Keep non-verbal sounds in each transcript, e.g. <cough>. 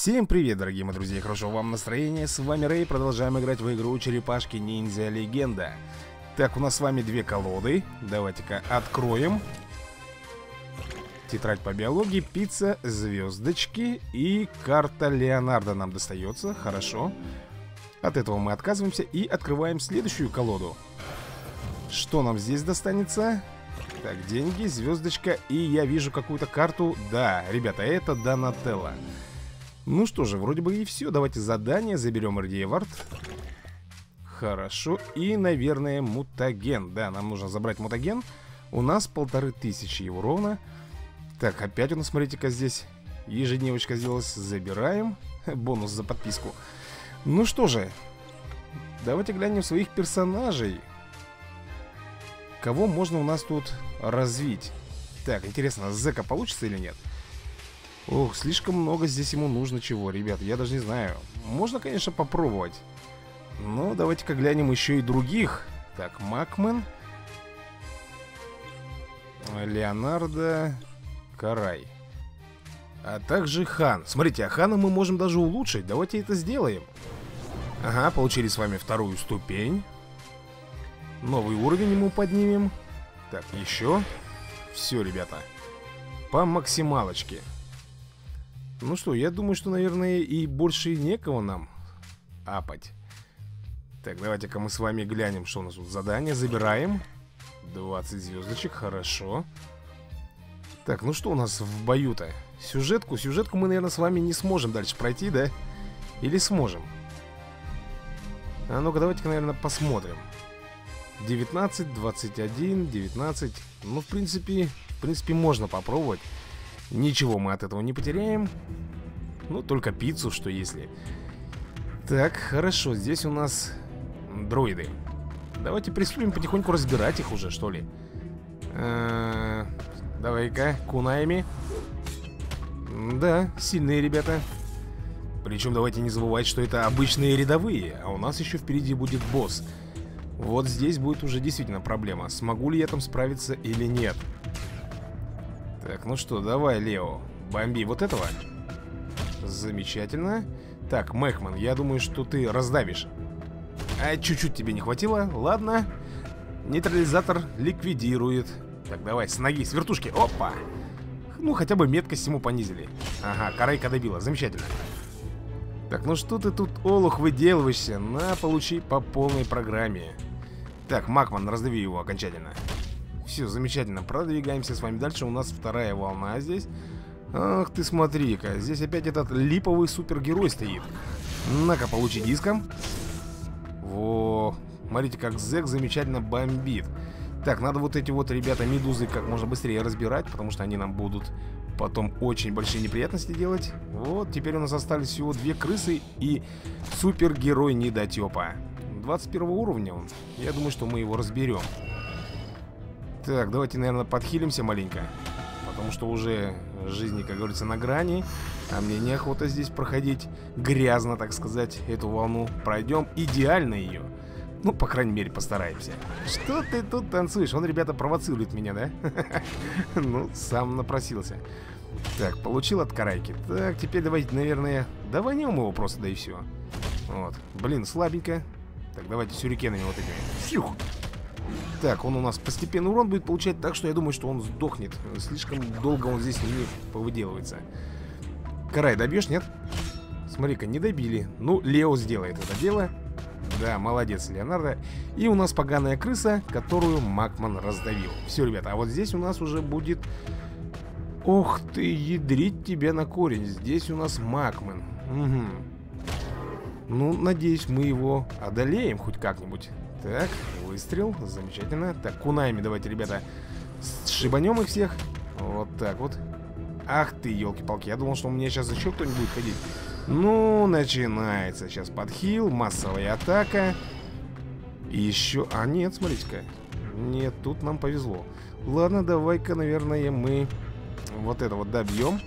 Всем привет, дорогие мои друзья, хорошо вам настроение, с вами Рэй, продолжаем играть в игру Черепашки Ниндзя. Легенда Так, у нас с вами две колоды, давайте-ка откроем. Тетрадь по биологии, пицца, звездочки и карта Леонардо нам достается, хорошо. От этого мы отказываемся и открываем следующую колоду. Что нам здесь достанется? Так, деньги, звездочка И я вижу какую-то карту. Да, ребята, это Донателло Ну что же, вроде бы и все Давайте задание, заберем Рдевард Хорошо. И, наверное, мутаген. Да, нам нужно забрать мутаген. У нас полторы тысячи его ровно. Так, опять у нас, смотрите-ка, здесь Ежедневочка сделалась. Забираем. <laughs> Бонус за подписку. Ну что же Давайте глянем своих персонажей. Кого можно у нас тут развить? Так, интересно, Зека получится или нет? Ох, слишком много здесь ему нужно чего, ребят, я даже не знаю. Можно, конечно, попробовать. Но давайте-ка глянем еще и других. Так, Макмен. Леонардо Карай. А также Хан. Смотрите, а Хана мы можем даже улучшить. Давайте это сделаем. Ага, получили с вами вторую ступень. Новый уровень ему поднимем. Так, еще. Все, ребята. По максималочке Ну что, я думаю, что, наверное, и больше некого нам Апать. Так, давайте-ка мы с вами глянем, что у нас тут задание Забираем. 20 звездочек, хорошо. Так, ну что у нас в бою-то? Сюжетку, сюжетку мы, наверное, с вами не сможем дальше пройти, да? Или сможем? А ну-ка, давайте-ка, наверное, посмотрим. 19, 21, 19 Ну, в принципе, в принципе, можно попробовать Ничего мы от этого не потеряем. Ну, только пиццу, что если. Так, хорошо, здесь у нас дроиды. Давайте приступим потихоньку разбирать их уже, что ли. А, Давай-ка, кунаями Да, сильные ребята. Причем давайте не забывать, что это обычные рядовые А у нас еще впереди будет босс. Вот здесь будет уже действительно проблема Смогу ли я там справиться или нет Так, ну что, давай, Лео Бомби вот этого. Замечательно. Так, Мэхман, я думаю, что ты раздавишь. А чуть-чуть тебе не хватило Ладно. Нейтрализатор ликвидирует. Так, давай, с ноги, с вертушки. Опа! Ну, хотя бы меткость ему понизили. Ага, карайка добила, замечательно. Так, ну что ты тут, Олух, выделываешься? На, получи по полной программе. Так, Макман, раздави его окончательно Все, замечательно, продвигаемся с вами дальше. У нас вторая волна здесь. Ах ты смотри-ка, здесь опять этот липовый супергерой стоит. На-ка, получи диском. Во, смотрите, как Зек замечательно бомбит. Так, надо вот эти вот, ребята, медузы как можно быстрее разбирать Потому что они нам будут потом очень большие неприятности делать. Вот, теперь у нас остались всего две крысы и супергерой недотепа 21 уровня он. Я думаю, что мы его разберем. Так, давайте, наверное, подхилимся маленько. Потому что уже жизни, как говорится, на грани. А мне неохота здесь проходить грязно, так сказать, эту волну. Пройдем идеально ее. Ну, по крайней мере, постараемся. Что ты тут танцуешь? Он, ребята, провоцирует меня, да? <laughs> Ну, сам напросился. Так, получил от карайки. Так, теперь давайте, наверное, даванем его просто, да и все. Вот. Блин, слабенько. Так, давайте сюрикенами вот этими. Фьюх. Так, он у нас постепенно урон будет получать, так что я думаю, что он сдохнет. Слишком долго он здесь не повыделывается. Карай, добьешь, нет? Смотри-ка, не добили. Ну, Лео сделает это дело. Да, молодец, Леонардо. И у нас поганая крыса, которую Макман раздавил. Все, ребята, а вот здесь у нас уже будет... Ох ты, ядрить тебя на корень. Здесь у нас Макман. Угу. Ну, надеюсь, мы его одолеем хоть как-нибудь. Так, выстрел, замечательно. Так, кунаями давайте, ребята, сшибанем их всех. Вот так вот. Ах ты, елки-палки, я думал, что у меня сейчас еще кто-нибудь будет ходить. Ну, начинается сейчас подхил, массовая атака. Еще... А, нет, смотрите-ка. Нет, тут нам повезло. Ладно, давай-ка, наверное, мы вот это вот добьем.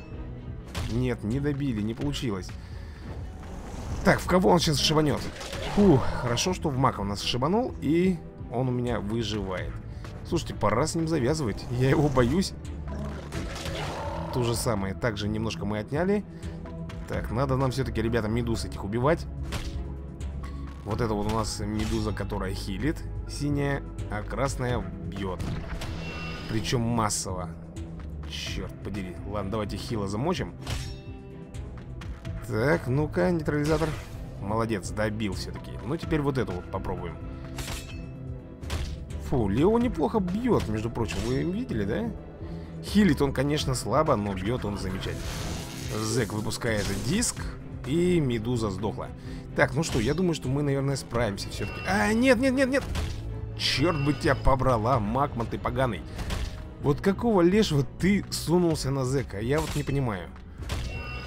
Нет, не добили, не получилось. Так, в кого он сейчас шибанет? Фух, хорошо, что в мака у нас шибанул, и он у меня выживает. Слушайте, пора с ним завязывать. Я его боюсь. То же самое. Также немножко мы отняли. Так, надо нам все-таки, ребята, медуз этих убивать. Вот это вот у нас медуза, которая хилит, синяя, а красная бьет. Причем массово. Черт подери. Ладно, давайте хила замочим. Так, ну-ка, нейтрализатор. Молодец, добил все-таки. Ну, теперь вот эту вот попробуем. Фу, Лео неплохо бьет, между прочим. Вы видели, да? Хилит он, конечно, слабо, но бьет он замечательно. Зек выпускает диск, и Медуза сдохла. Так, ну что, я думаю, что мы, наверное, справимся все-таки. А, нет, нет, нет, нет! Черт бы тебя побрала, Макман ты поганый. Вот какого лешего ты сунулся на Зека? Я вот не понимаю.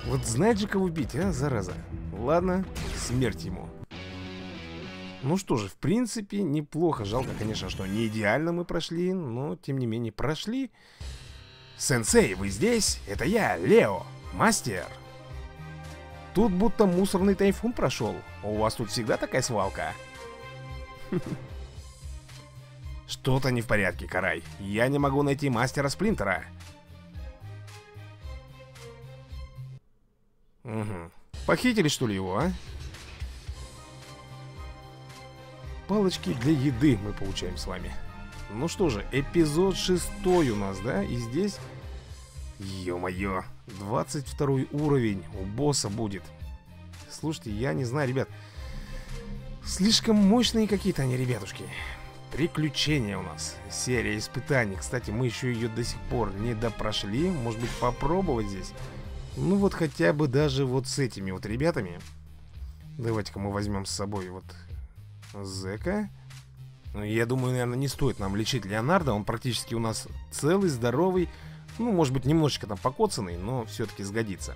Вот знает же, кого бить, а, зараза? Ладно, смерть ему. Ну что же, в принципе, неплохо. Жалко, конечно, что не идеально мы прошли, но, тем не менее, прошли. Сенсей, вы здесь? Это я, Лео, мастер. Тут будто мусорный тайфун прошел. У вас тут всегда такая свалка? <laughs> Что-то не в порядке, Карай. Я не могу найти мастера Сплинтера. Угу. Похитили, что ли, его, а? Палочки для еды мы получаем с вами. Ну что же, эпизод шестой у нас, да? И здесь... Ё-моё, 22 уровень у босса будет. Слушайте, я не знаю, ребят. Слишком мощные какие-то они, ребятушки. Приключения у нас. Серия испытаний. Кстати, мы еще ее до сих пор не допрошли. Может быть, попробовать здесь? Ну вот хотя бы даже вот с этими вот ребятами. Давайте-ка мы возьмем с собой вот Зека. Ну, я думаю, наверное, не стоит нам лечить Леонардо. Он практически у нас целый, здоровый. Ну, может быть, немножечко там покоцанный, но все-таки сгодится.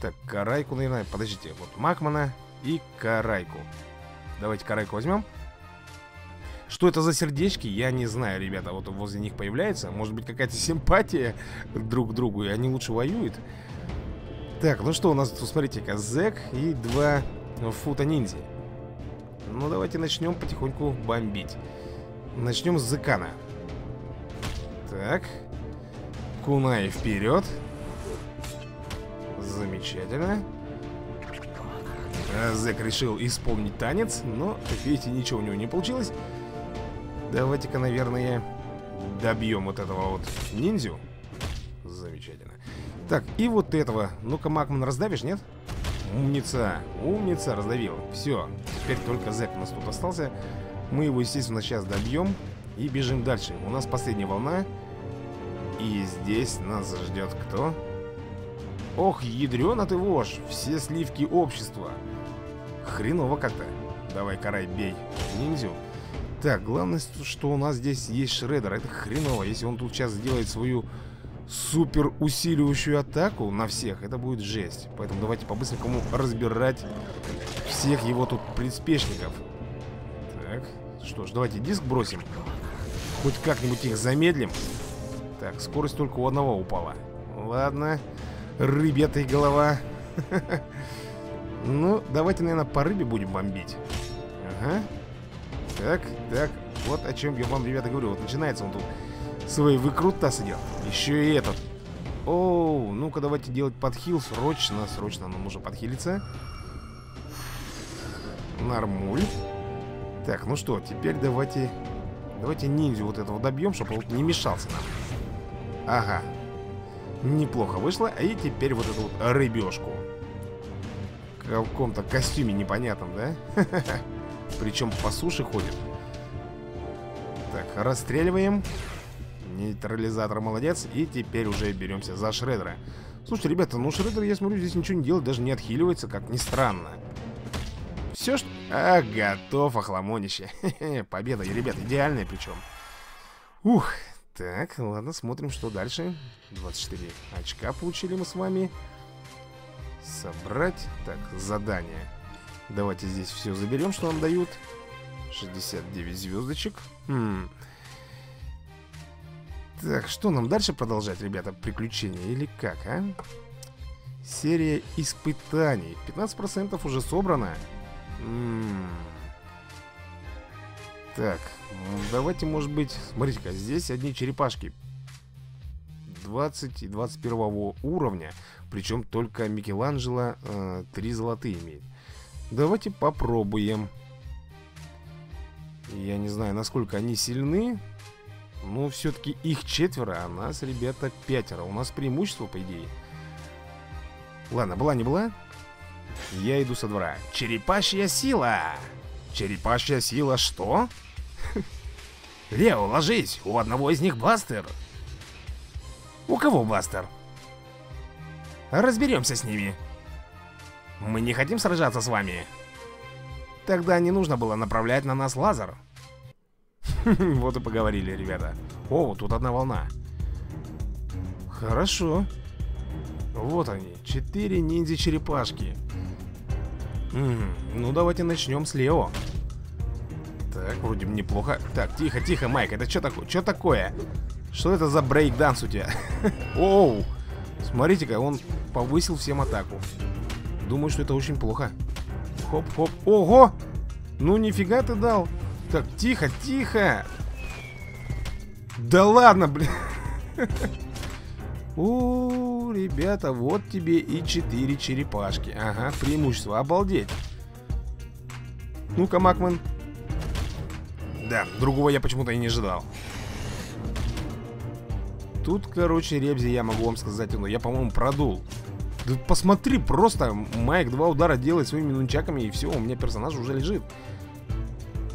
Так, Карайку, наверное, подождите. Вот Макмана и Карайку. Давайте Карайку возьмем. Что это за сердечки, я не знаю, ребята. Вот возле них появляется. Может быть, какая-то <laughs> симпатия друг к другу, и они лучше воюют. Так, ну что у нас тут, смотрите-ка, Зек и два фута ниндзя. Ну, давайте начнем потихоньку бомбить. Начнем с Зекана. Так. Кунай вперед. Замечательно. Зек решил исполнить танец, но, видите, ничего у него не получилось. Давайте-ка, наверное, добьем вот этого вот ниндзю. Замечательно. Так, и вот этого. Ну-ка, Макман, раздавишь, нет? Умница, умница, раздавил. Все, теперь только Зек у нас тут остался. Мы его, естественно, сейчас добьем и бежим дальше. У нас последняя волна. И здесь нас ждет кто? Ох, ядрёна ты вошь, все сливки общества. Хреново как-то. Давай, карай, бей ниндзю. Так, главное, что у нас здесь есть Шреддер. Это хреново. Если он тут сейчас сделает свою супер усиливающую атаку на всех, это будет жесть. Поэтому давайте по-быстренькому разбирать всех его тут приспешников. Так, что ж, давайте диск бросим. Хоть как-нибудь их замедлим. Так, скорость только у одного упала. Ладно, рыбья-то голова. <laughs> Ну, давайте, наверное, по рыбе будем бомбить. Ага. Так, так, вот о чем я вам, ребята, говорю. Вот начинается он тут свои выкрутас идет. Еще и этот. Оу, ну-ка давайте делать подхил срочно, срочно нам нужно подхилиться. Нормуль. Так, ну что, теперь давайте... Давайте ниндзю вот этого добьем, чтобы он не мешался нам. Ага. Неплохо вышло. И теперь вот эту вот рыбешку. В каком-то костюме непонятном, да? <laughs> Причем по суше ходит. Так, расстреливаем. Нейтрализатор молодец. И теперь уже беремся за Шреддера. Слушайте, ребята, ну Шреддер, я смотрю, здесь ничего не делает, даже не отхиливается, как ни странно. Все, что... А, готов, охламонище. <laughs> Победа, ребят, идеальная причем. Ух, так, ладно, смотрим, что дальше. 24 очка получили мы с вами. Собрать. Так, задание. Давайте здесь все заберем, что нам дают. 69 звездочек. Хм. Так, что нам дальше продолжать, ребята? Приключения или как, а? Серия испытаний. 15% уже собрано. М -м -м. Так, давайте, может быть... Смотрите-ка, здесь одни черепашки. 20 и 21 уровня. Причем только Микеланджело э, 3 золотые имеет. Давайте попробуем. Я не знаю, насколько они сильны. Но все-таки их четверо, а нас, ребята, пятеро. У нас преимущество, по идее. Ладно, была не была. Я иду со двора. Черепашья сила! Черепашья сила что? <laughs> Лео, ложись, у одного из них бластер. У кого бластер? Разберемся с ними. Мы не хотим сражаться с вами. Тогда не нужно было направлять на нас лазер. <laughs> Вот и поговорили, ребята. О, тут одна волна. Хорошо. Вот они, четыре ниндзя-черепашки. Ну, давайте начнем с Лео. Так, вроде неплохо. Так, тихо, тихо, Майк, это что такое? Что такое? Что это за брейкданс у тебя? <laughs> Оу! Смотрите-ка, он повысил всем атаку. Думаю, что это очень плохо. Хоп-хоп. Ого! Ну, нифига ты дал. Так, тихо, тихо. Да ладно, блин. <laughs> О, ребята, вот тебе и четыре черепашки. Ага, преимущество. Обалдеть. Ну-ка, Макман, да, другого я почему-то и не ожидал. Тут, короче, Ребзи, я могу вам сказать, ну, я, по-моему, продул. Да посмотри, просто Майк два удара делает своими нунчаками, и все, у меня персонаж уже лежит.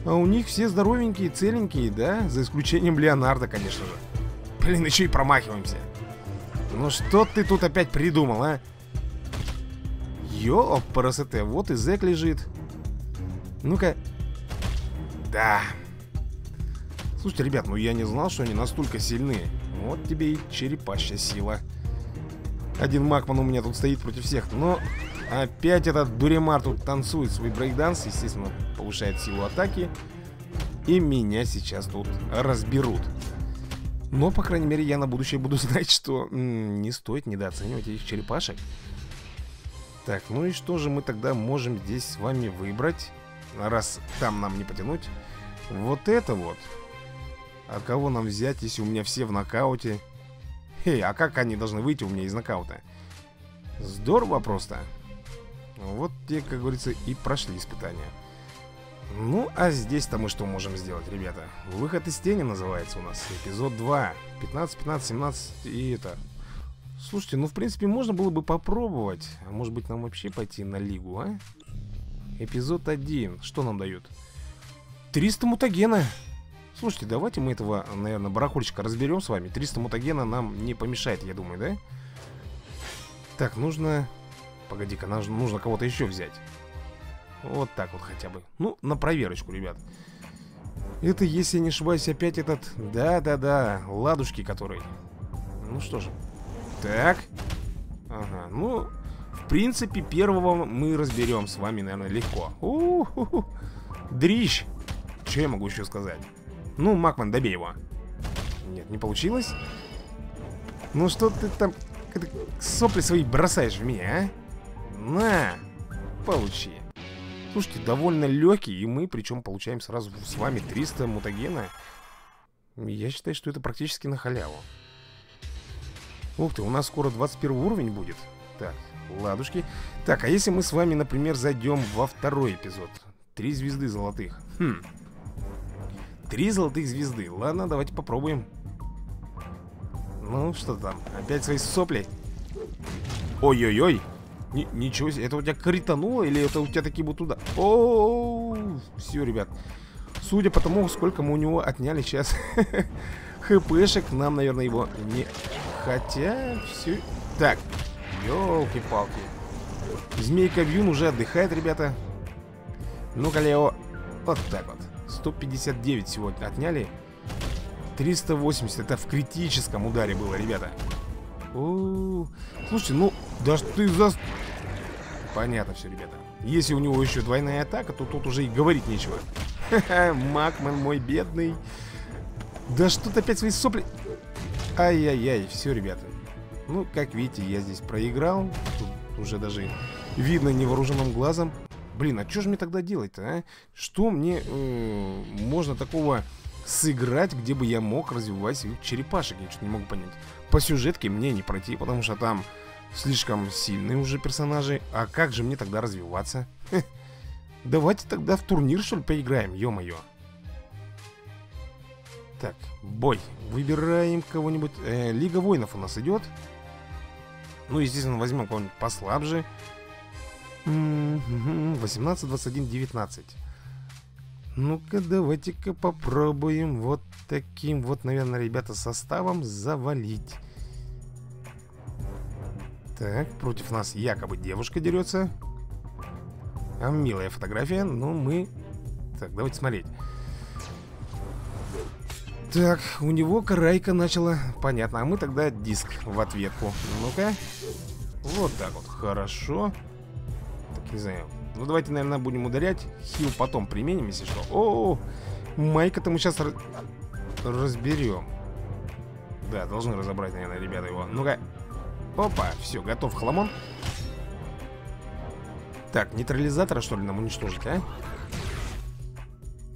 А у них все здоровенькие, целенькие, да? За исключением Леонардо, конечно же. Блин, еще и промахиваемся. Ну что ты тут опять придумал, а? Ёп, парасете, вот и зэк лежит. Ну-ка. Да, Слушайте, ребят, ну я не знал, что они настолько сильны. Вот тебе и черепащая сила. Один Макман у меня тут стоит против всех. Но опять этот Дуремар тут танцует свой брейкданс. Естественно, повышает силу атаки. И меня сейчас тут разберут. Но, по крайней мере, я на будущее буду <laughs> знать, что не стоит недооценивать этих черепашек. Так, ну и что же мы тогда можем здесь с вами выбрать? Раз там нам не потянуть. Вот это вот. А кого нам взять, если у меня все в нокауте? Эй, а как они должны выйти у меня из нокаута? Здорово просто. Вот те, как говорится, и прошли испытания. Ну, а здесь-то мы что можем сделать, ребята? Выход из тени называется у нас. Эпизод 2. 15, 15, 17 и это. Слушайте, ну, в принципе, можно было бы попробовать. А может быть, нам вообще пойти на лигу, а? Эпизод 1. Что нам дают? 300 мутагена. Слушайте, давайте мы этого, наверное, барахольщика разберем с вами. 300 мутагена нам не помешает, я думаю, да? Так, нужно... Погоди-ка, нужно, нужно кого-то еще взять. Вот так вот хотя бы. Ну, на проверочку, ребят. Это, если не ошибаюсь, опять этот... Да-да-да, ладушки который. Ну что же. Так. Ага, ну... В принципе, первого мы разберем с вами, наверное, легко. У -ху -ху. Дрищ. Что я могу еще сказать? Ну, Макман, добей его. Нет, не получилось. Ну что ты там сопли свои бросаешь в меня, а? На, получи. Слушайте, довольно легкий, и мы причем получаем сразу с вами 300 мутагена. Я считаю, что это практически на халяву. Ух ты, у нас скоро 21 уровень будет. Так, ладушки. Так, а если мы с вами, например, зайдем во второй эпизод? Три звезды золотых. Хм, Три золотых звезды. Ладно, давайте попробуем. Ну, что там? Опять свои сопли? Ой-ой-ой. Ничего себе. Это у тебя критануло или это у тебя такие будут туда? О, Все, ребят. Судя по тому, сколько мы у него отняли сейчас <laughs> хпшек, нам, наверное, его не... Хотя, все... Так, елки-палки. Змейка Вьюн уже отдыхает, ребята. Ну-ка, Лео. Вот так вот. 159 сегодня отняли 380 Это в критическом ударе было, ребята О -о -о. Слушайте, ну Да ты за... Понятно все, ребята. Если у него еще двойная атака, то тут уже и говорить нечего. Макман мой бедный. Да что ты опять свои сопли. Ай-яй-яй, все, ребята. Ну, как видите, я здесь проиграл. Тут уже даже видно невооруженным глазом. Блин, а что же мне тогда делать-то, а? Что мне э, можно такого сыграть, где бы я мог развивать своих черепашек. Я что-то не могу понять. По сюжетке мне не пройти, потому что там слишком сильные уже персонажи. А как же мне тогда развиваться? Хе. Давайте тогда в турнир, что ли, поиграем, ё-моё. Так, бой. Выбираем кого-нибудь. Э, Лига воинов у нас идет. Ну, естественно, возьмем кого-нибудь послабже. 18, 21, 19. Ну-ка, давайте-ка попробуем вот таким вот, наверное, ребята, составом завалить. Так, против нас якобы девушка дерется. А милая фотография, но мы... Так, давайте смотреть. Так, у него карайка начала. Понятно, а мы тогда диск в ответку. Ну-ка. Вот так вот, хорошо. Так, не знаю. Ну, давайте, наверное, будем ударять. Хил потом применим, если что. О, -о, -о Майка-то мы сейчас разберем. Да, должны разобрать, наверное, ребята его. Ну-ка. Опа, все, готов хламон. Так, нейтрализатора, что ли, нам уничтожить, а?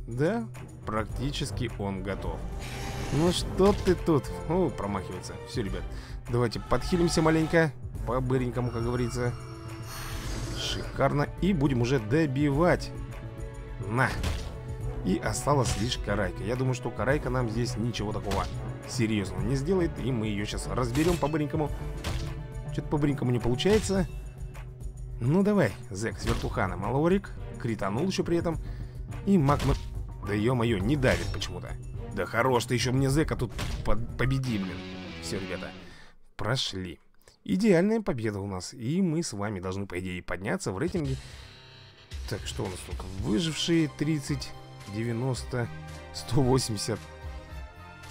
Да, практически он готов. Ну что ты тут? О, промахивается. Все, ребят, давайте подхилимся маленько. По-быренькому, как говорится. Шикарно. И будем уже добивать. На. И осталась лишь карайка. Я думаю, что карайка нам здесь ничего такого серьезного не сделает. И мы ее сейчас разберем по-быренькому. Что-то по-быренькому не получается. Ну давай, Зек с вертухана. Малорик. Кританул еще при этом. И Макман... Да ё-моё, не давит почему-то. Да хорош ты еще мне Зека тут под... победи, блин. Все, ребята, прошли. Идеальная победа у нас. И мы с вами должны, по идее, подняться в рейтинге. Так, что у нас тут? Выжившие 30, 90, 180.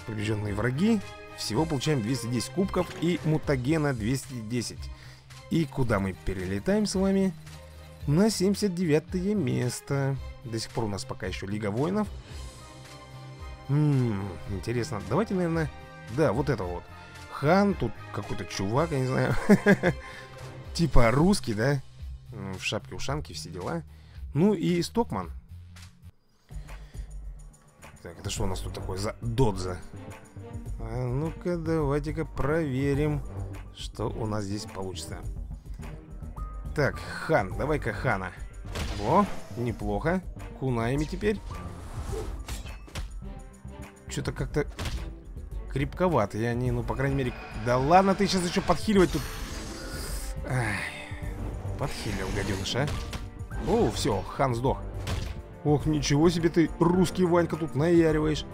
Побежденные враги. Всего получаем 210 кубков и мутагена 210. И куда мы перелетаем с вами? На 79 место. До сих пор у нас пока еще Лига Воинов. Ммм, интересно. Давайте, наверное... Да, вот это вот. Хан, тут какой-то чувак, я не знаю. <laughs> Типа русский, да? В шапке-ушанке, все дела. Ну и Стокман. Так, это что у нас тут такое за Додза? А ну-ка, давайте-ка проверим, что у нас здесь получится. Так, Хан, давай-ка Хана. О, неплохо. Кунаями теперь. Что-то как-то крепковато. Я не, ну, по крайней мере... Да ладно, ты сейчас еще подхиливать тут... Ай, подхилил, гаденыш, а. О, все, хан сдох. Ох, ничего себе ты, русский Ванька, тут наяриваешь.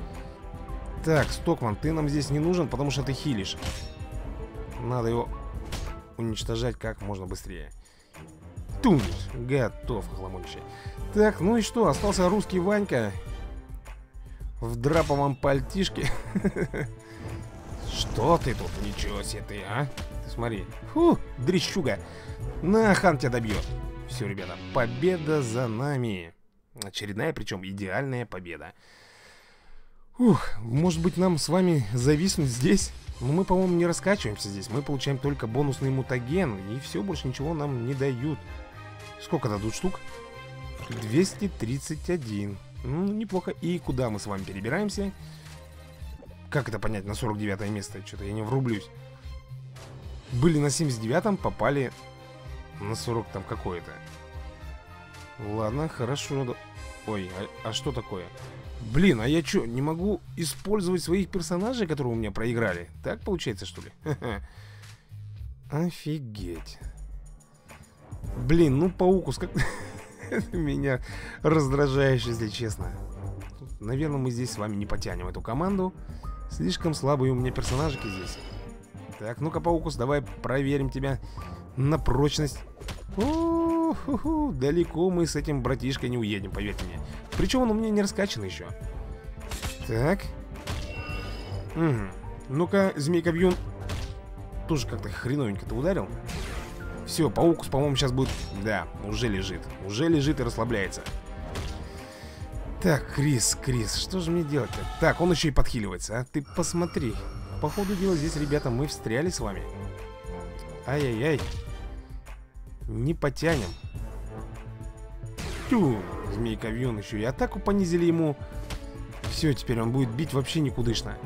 Так, Стокман, ты нам здесь не нужен, потому что ты хилишь. Надо его уничтожать как можно быстрее. Тунж, готов, хламонище. Так, ну и что, остался русский Ванька в драповом пальтишке. <laughs> Что ты тут? Ничего себе ты, а? Ты смотри. Фу, дрищуга. На, хан тебя добьет. Все, ребята, победа за нами. Очередная, причем идеальная победа. Ух, может быть нам с вами зависнуть здесь? Но мы, по-моему, не раскачиваемся здесь. Мы получаем только бонусный мутаген. И все, больше ничего нам не дают. Сколько дадут штук? 231. Ну, неплохо. И куда мы с вами перебираемся? Как это понять на 49 место? Что-то я не врублюсь. Были на 79-м, попали на 40 там какое-то. Ладно, хорошо. Ой, а, а что такое? Блин, а я что, не могу использовать своих персонажей, которые у меня проиграли? Так получается, что ли? <laughs> Офигеть. Блин, ну паукус как... <laughs> Меня раздражаешь, если честно. Наверное, мы здесь с вами не потянем эту команду. Слишком слабые у меня персонажики здесь. Так, ну-ка, Паукус, давай проверим тебя на прочность. О -ху -ху, далеко мы с этим братишкой не уедем, поверьте мне. Причем он у меня не раскачан еще. Так. Угу. Ну-ка, змейка Бьюн. Тоже как-то хреновенько ты ударил. Все, Паукус, по-моему, сейчас будет... Да, уже лежит. Уже лежит и расслабляется. Так, Крис, Крис, что же мне делать-то? Так, он еще и подхиливается, а? Ты посмотри. По ходу дела здесь, ребята, мы встряли с вами. Ай-яй-яй. Не потянем. Тю, змейка Вьон еще и атаку понизили ему. Все, теперь он будет бить вообще никудышно.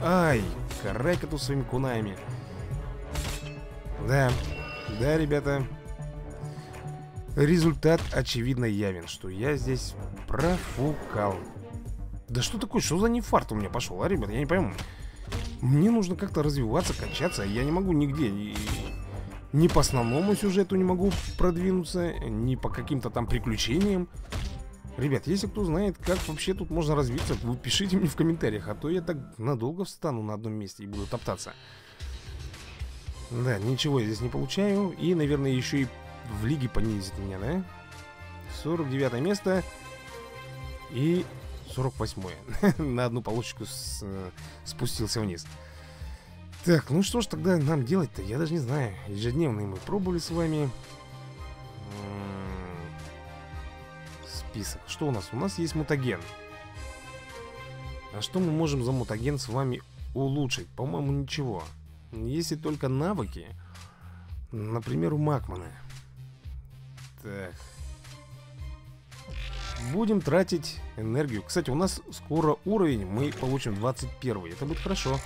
Ай, карайка тут своими кунаями. Да, да, ребята. Результат очевидно явен, что я здесь профукал. Да что такое, что за нефарт у меня пошел, а, ребят, я не пойму. Мне нужно как-то развиваться, качаться, я не могу нигде. Ни по основному сюжету не могу продвинуться, ни по каким-то там приключениям. Ребят, если кто знает, как вообще тут можно развиться, вы пишите мне в комментариях, а то я так надолго встану на одном месте и буду топтаться. Да, ничего я здесь не получаю. И, наверное, еще и в лиге понизит меня, да? 49 место. И 48 <laughs> На одну получку э, спустился вниз. Так, ну что ж тогда нам делать-то? Я даже не знаю. Ежедневные мы пробовали с вами. Список. Что у нас? У нас есть мутаген. А что мы можем за мутаген с вами улучшить? По-моему, ничего. Если только навыки. Например, у Макмана. Так. Будем тратить энергию. Кстати, у нас скоро уровень, мы получим 21. Это будет хорошо.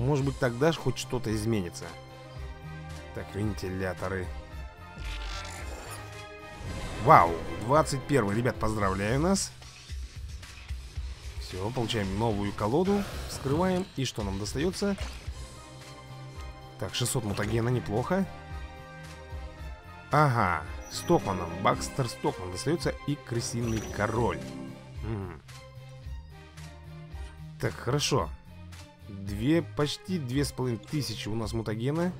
Может быть, тогда же хоть что-то изменится. Так, вентиляторы. Вау, 21. Ребят, поздравляю нас. Все, получаем новую колоду. Вскрываем. И что нам достается? Так, 600 мутагена, неплохо. Ага, Стокманом. Бакстер Стокман достается и крысиный король. Угу. Так, хорошо. Две, почти две с половиной тысячи у нас мутагена.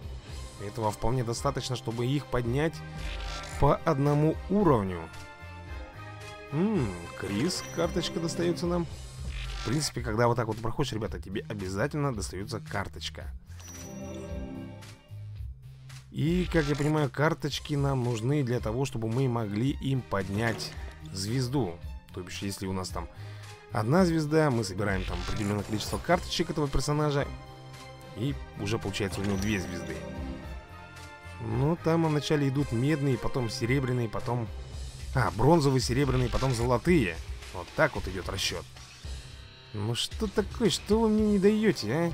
Этого вполне достаточно, чтобы их поднять по одному уровню. Ммм, Крис, карточка достается нам. В принципе, когда вот так вот проходишь, ребята, тебе обязательно достается карточка. И, как я понимаю, карточки нам нужны для того, чтобы мы могли им поднять звезду. То бишь, если у нас там одна звезда, мы собираем там определенное количество карточек этого персонажа, и уже получается у него две звезды. Ну, там вначале идут медные, потом серебряные, потом... А, бронзовые, серебряные, потом золотые. Вот так вот идет расчет. Ну что такое? Что вы мне не даете, а?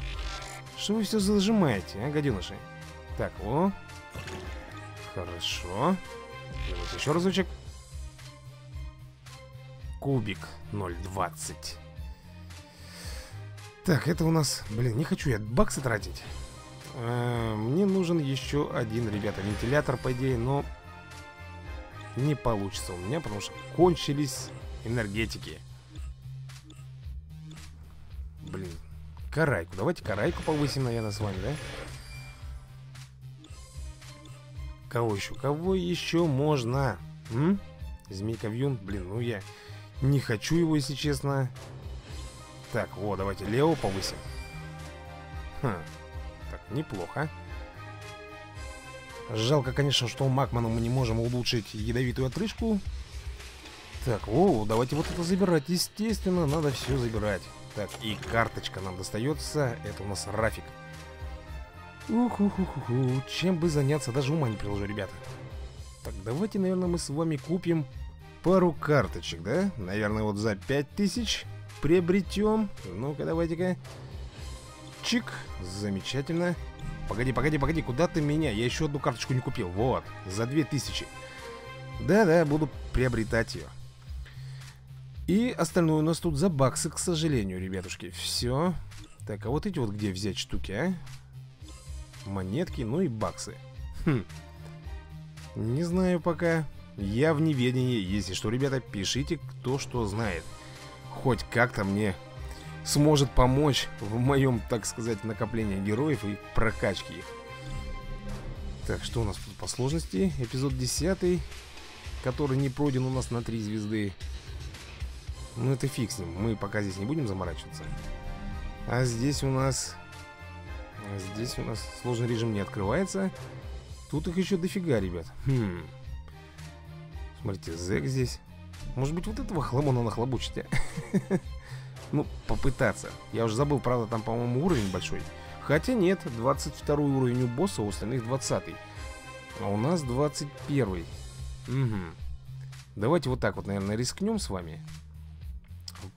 Что вы все зажимаете, а, гаденыши? Так, о, Хорошо. Давайте еще разочек. Кубик 0.20. Так, это у нас... Блин, не хочу я баксы тратить. А, мне нужен еще один, ребята, вентилятор, по идее, но... Не получится у меня, потому что кончились энергетики. Блин. Карайку. Давайте карайку повысим, наверное, с вами, да? Кого еще? Кого еще можно? М? Змейка Вьюн? Блин, ну я не хочу его, если честно. Так, вот, давайте Лео повысим. Хм. Так, неплохо. Жалко, конечно, что Макману мы не можем улучшить ядовитую отрыжку. Так, о, давайте вот это забирать. Естественно, надо все забирать. Так, и карточка нам достается. Это у нас Рафик. Ух, ух, ух, ух. Чем бы заняться, даже ума не приложу, ребята. Так, давайте, наверное, мы с вами купим пару карточек, да? Наверное, вот за 5000 приобретем. Ну-ка, давайте-ка. Чик, замечательно. Погоди, погоди, погоди, куда ты меня? Я еще одну карточку не купил. Вот, за 2000. Да-да, буду приобретать ее. И остальное у нас тут за баксы, к сожалению, ребятушки. Все. Так, а вот эти вот где взять штуки, а? монетки, ну и баксы. Хм. Не знаю пока. Я в неведении. Если что, ребята, пишите, кто что знает. Хоть как-то мне сможет помочь в моем, так сказать, накоплении героев и прокачке их. Так, что у нас по сложности? Эпизод 10, который не пройден у нас на 3 звезды. Ну, это фиг с ним. Мы пока здесь не будем заморачиваться. А здесь у нас Здесь у нас сложный режим не открывается. Тут их еще дофига, ребят. Хм. Смотрите, зэк здесь. Может быть, вот этого хламона нахлобучить, а? <laughs> Ну, попытаться. Я уже забыл, правда, там, по-моему, уровень большой. Хотя нет, 22 уровень у босса, у остальных 20 -й. А у нас 21 -й. Угу. Давайте вот так вот, наверное, рискнем с вами.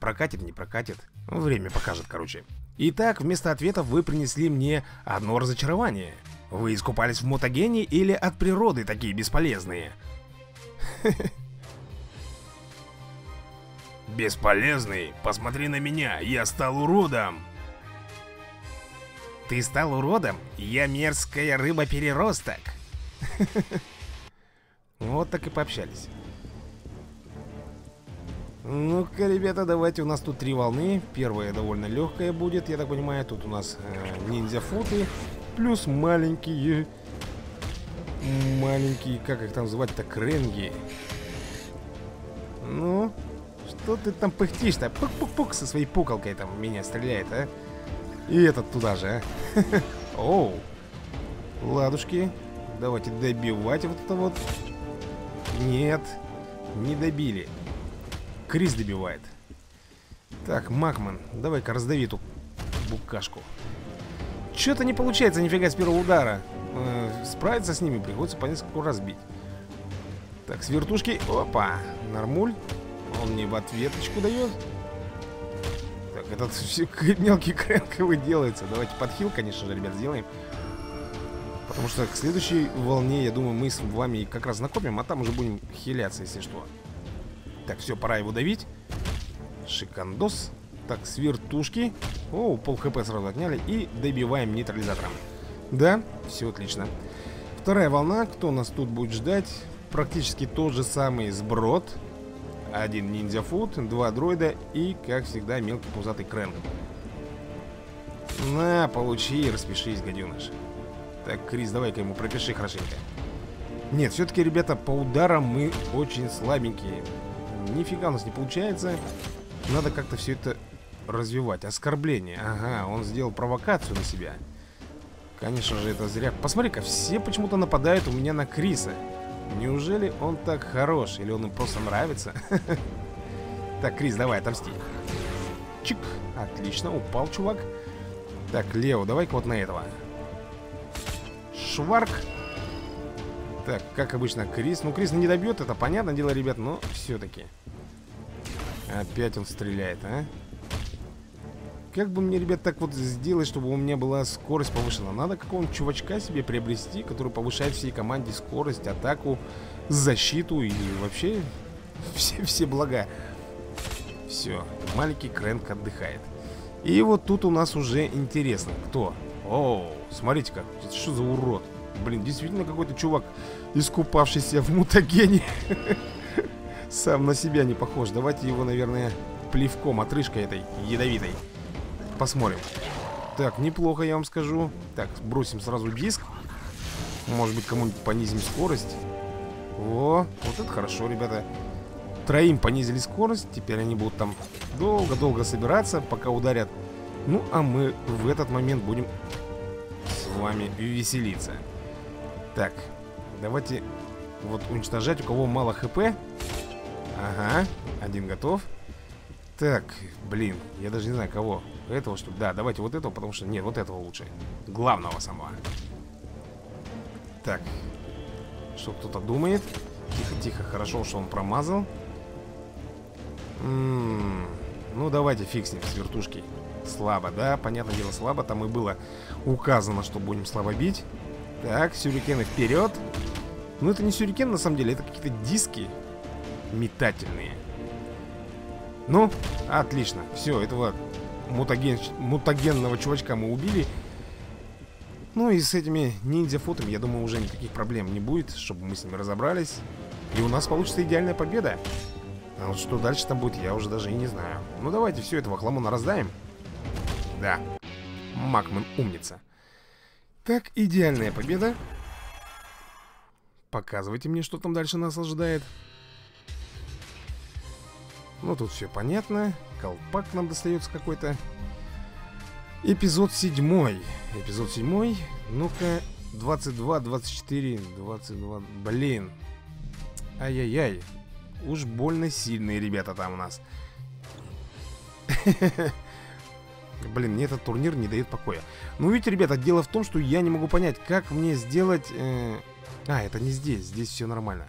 Прокатит, не прокатит. Время покажет, короче. Итак, вместо ответов вы принесли мне одно разочарование. Вы искупались в мутагене или от природы такие бесполезные? <laughs> Бесполезный? Посмотри на меня, я стал уродом. Ты стал уродом? Я мерзкая рыба-переросток. <laughs> Вот так и пообщались. Ну-ка, ребята, давайте. У нас тут три волны. Первая довольно легкая будет, я так понимаю. Тут у нас э, ниндзя-футы. Плюс маленькие... Маленькие, как их там звать-то, кренги. Ну, что ты там пыхтишь-то? Пук-пук-пук со своей пукалкой там меня стреляет, а? И этот туда же, а? <laughs> Оу. Ладушки. Давайте добивать вот это вот. Нет, не добили. Крис добивает. Так, Макман, давай-ка раздави эту букашку. Что-то не получается нифига с первого удара. Э, справиться с ними приходится по несколько раз бить. Так, с вертушки. Опа, нормуль. Он мне в ответочку дает. Так, этот <laughs> мелкий крэнковый делается. Давайте подхил, конечно же, ребят, сделаем. Потому что к следующей волне, я думаю, мы с вами как раз накопим, а там уже будем хиляться, если что. Так, все, пора его давить. Шикандос. Так, с вертушки. О, пол хп сразу отняли. И добиваем нейтрализатором. Да, все отлично. Вторая волна. Кто нас тут будет ждать? Практически тот же самый сброд. Один ниндзя фут, два дроида и, как всегда, мелкий пузатый крен. На, получи и распишись, гаденыш. Так, Крис, давай-ка ему пропиши хорошенько. Нет, все-таки, ребята, по ударам мы очень слабенькие. Нифига у нас не получается. Надо как-то все это развивать. Оскорбление. Ага, он сделал провокацию на себя. Конечно же, это зря. Посмотри-ка, все почему-то нападают у меня на Криса. Неужели он так хорош? Или он им просто нравится? <laughs> Так, Крис, давай, отомсти. Чик. Отлично, упал чувак. Так, Лео, давай-ка вот на этого. Шварк. Так, как обычно, Крис. Ну, Крис не добьет, это понятное дело, ребят, но все-таки. Опять он стреляет, а? Как бы мне, ребят, так вот сделать, чтобы у меня была скорость повышена? Надо какого-нибудь чувачка себе приобрести, который повышает всей команде скорость, атаку, защиту и вообще <laughs> все, все блага. Все, маленький Крэнк отдыхает. И вот тут у нас уже интересно, кто? О, смотрите как, что за урод. Блин, действительно какой-то чувак, искупавшийся в мутагене. <laughs> Сам на себя не похож. Давайте его, наверное, плевком, отрыжкой этой ядовитой. Посмотрим. Так, неплохо, я вам скажу. Так, бросим сразу диск. Может быть, кому-нибудь понизим скорость. О, вот это хорошо, ребята. Троим понизили скорость. Теперь они будут там долго-долго собираться, пока ударят. Ну, а мы в этот момент будем с вами веселиться. Так, давайте вот уничтожать, у кого мало хп. Ага, один готов. Так, блин, я даже не знаю кого. Этого что? Да, давайте вот этого, потому что... Нет, вот этого лучше. Главного самого. Так. Что кто-то думает. Тихо-тихо, хорошо, что он промазал. М -м -м. Ну, давайте фикснем с вертушки. Слабо, да, понятное дело, слабо. Там и было указано, что будем слабо бить. Так, сюрикены вперед. Ну, это не сюрикен, на самом деле, это какие-то диски метательные. Ну, отлично. Все, этого мутаген, мутагенного чувачка мы убили. Ну и с этими ниндзя-фотами, я думаю, уже никаких проблем не будет, чтобы мы с ними разобрались. И у нас получится идеальная победа. А вот что дальше там будет, я уже даже и не знаю. Ну давайте все этого хламона раздаем. Да. Макман умница. Так, идеальная победа. Показывайте мне, что там дальше нас ожидает. Ну, тут все понятно. Колпак нам достается какой-то. Эпизод седьмой. Эпизод седьмой. Ну-ка, 22, 24, 22. Блин. Ай-яй-яй. Уж больно сильные ребята там у нас. <laughs> Блин, мне этот турнир не дает покоя. Ну, видите, ребята, дело в том, что я не могу понять, как мне сделать... Э... А, это не здесь, здесь все нормально.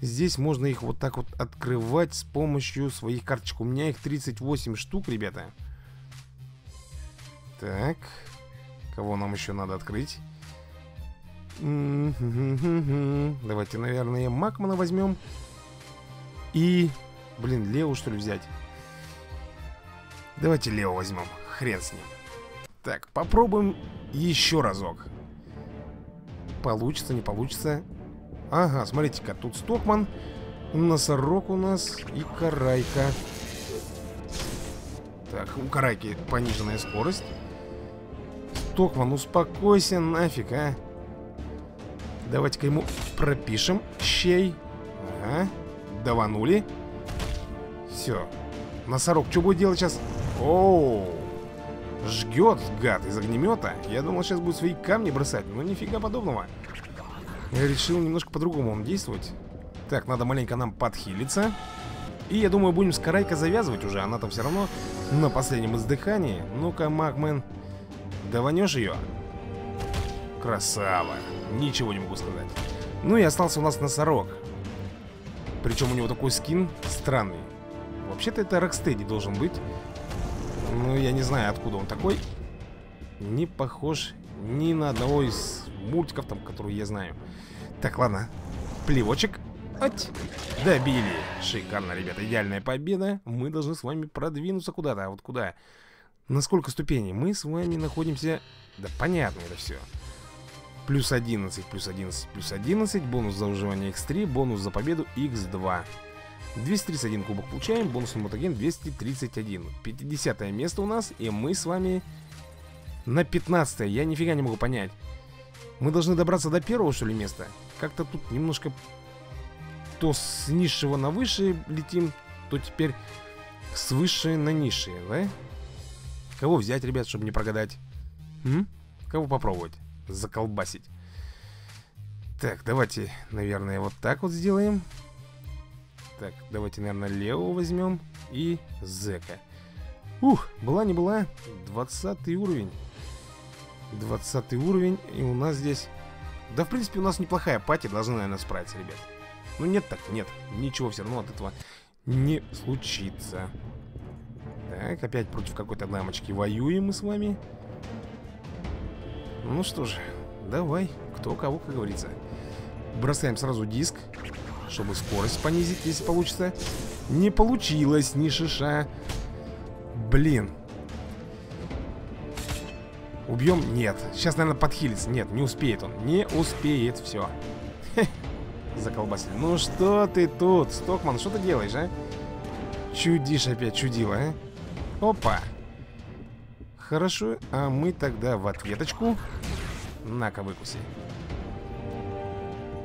Здесь можно их вот так вот открывать с помощью своих карточек. У меня их 38 штук, ребята. Так. Кого нам еще надо открыть? Давайте, наверное, Макмана возьмем. И... Блин, Лео что ли взять? Давайте Лео возьмем. Хрен с ним. Так, попробуем еще разок. Получится, не получится. Ага, смотрите-ка, тут Стокман, Носорог у нас и Карайка. Так, у Карайки пониженная скорость. Стокман, успокойся нафиг, а. Давайте-ка ему пропишем щей. Ага, даванули. Все. Носорог, что будет делать сейчас? Оу. Жгет, гад, из огнемета. Я думал, сейчас будет свои камни бросать, но нифига подобного. Решил немножко по-другому действовать. Так, надо маленько нам подхилиться. И я думаю, будем с Карайка завязывать уже. Она там все равно на последнем издыхании. Ну-ка, Макмен, даванешь ее? Красава. Ничего не могу сказать. Ну и остался у нас носорог. Причем у него такой скин странный. Вообще-то это Рокстеди должен быть. Ну, я не знаю, откуда он такой. Не похож ни на одного из мультиков, там, которые я знаю. Так, ладно. Плевочек. Ать. Добили. Шикарно, ребята. Идеальная победа. Мы должны с вами продвинуться куда-то. А вот куда? На сколько ступеней? Мы с вами находимся... Да понятно это все. Плюс 11, плюс 11, плюс 11. Бонус за выживание x3. Бонус за победу x2. 231 кубок получаем. Бонусный мотоген 231. 50 место у нас. И мы с вами на 15 -е. Я нифига не могу понять. Мы должны добраться до первого, что ли, места? Как-то тут немножко то с низшего на высшее летим, то теперь с высшей на низшее, да? Кого взять, ребят, чтобы не прогадать? М? Кого попробовать? Заколбасить. Так, давайте, наверное, вот так вот сделаем. Так, давайте, наверное, Лео возьмем и Зека. Ух, была не была. 20 уровень. 20 уровень, и у нас здесь... Да, в принципе, у нас неплохая пати, должны, наверное, справиться, ребят. Ну, нет так, нет. Ничего все равно от этого не случится. Так, опять против какой-то дамочки воюем мы с вами. Ну что же, давай, кто кого, как говорится. Бросаем сразу диск, чтобы скорость понизить, если получится. Не получилось ни шиша. Блин, Убьем? Нет. Сейчас, наверное, подхилится. Нет, не успеет он. Не успеет. Все. Заколбасили. Ну что ты тут, Стокман? Что ты делаешь, а? Чудишь опять, чудила, а? Опа. Хорошо, а мы тогда в ответочку. На-ка, выкуси.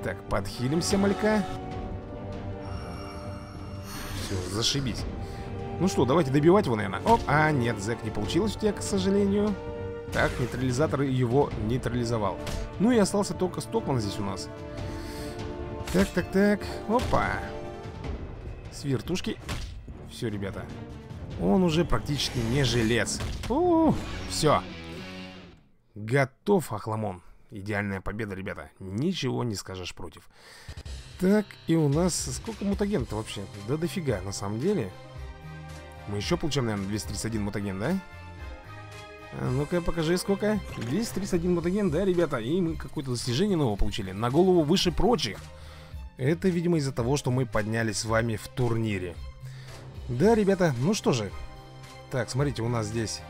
Так, подхилимся, малька. Все, зашибись. Ну что, давайте добивать его, наверное. Оп, а нет, Зэк, не получилось у тебя, к сожалению. Так, нейтрализатор его нейтрализовал. Ну и остался только Стокман здесь у нас. Так, так, так. Опа. С вертушки. Все, ребята. Он уже практически не жилец. У все. Готов, Ахламон. Идеальная победа, ребята. Ничего не скажешь против. Так, и у нас... Сколько мутагентов вообще? Да дофига, на самом деле. Мы еще получаем, наверное, 231 мутаген, да? А, Ну-ка, покажи, сколько? 231 мутаген, да, ребята? И мы какое-то достижение новое получили. На голову выше прочих. Это, видимо, из-за того, что мы поднялись с вами в турнире. Да, ребята, ну что же. Так, смотрите, у нас здесь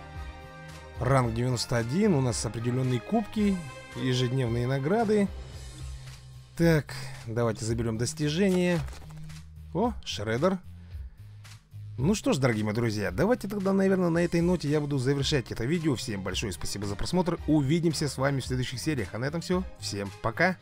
ранг 91, у нас определенные кубки, ежедневные награды. Так, давайте заберем достижение. О, Шредер. Ну что ж, дорогие мои друзья, давайте тогда, наверное, на этой ноте я буду завершать это видео. Всем большое спасибо за просмотр. Увидимся с вами в следующих сериях. А на этом все. Всем пока.